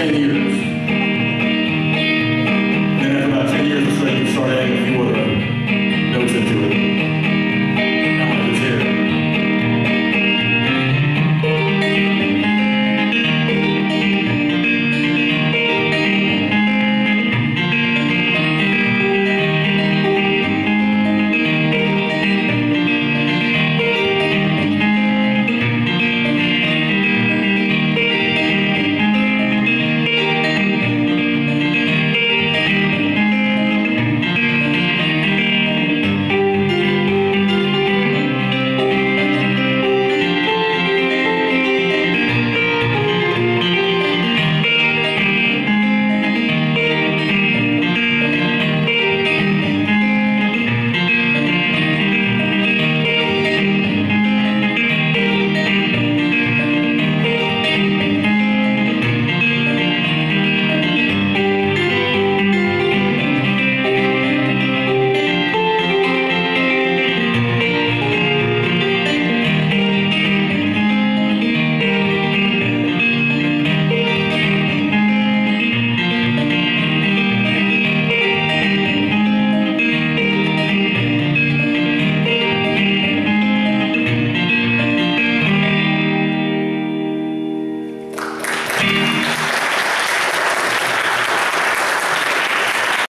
Canadians.